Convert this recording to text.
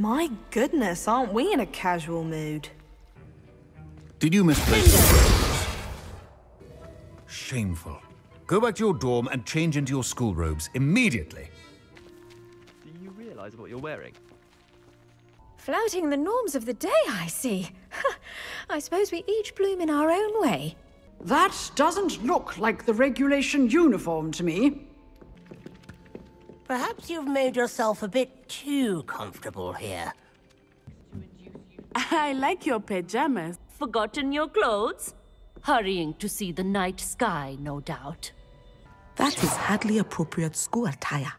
My goodness, aren't we in a casual mood? Did you misplace your robes? Shameful. Go back to your dorm and change into your school robes immediately. Do you realize what you're wearing? Flouting the norms of the day, I see. I suppose we each bloom in our own way. That doesn't look like the regulation uniform to me. Perhaps you've made yourself a bit too comfortable here. I like your pajamas. Forgotten your clothes? Hurrying to see the night sky, no doubt. That is hardly appropriate school attire.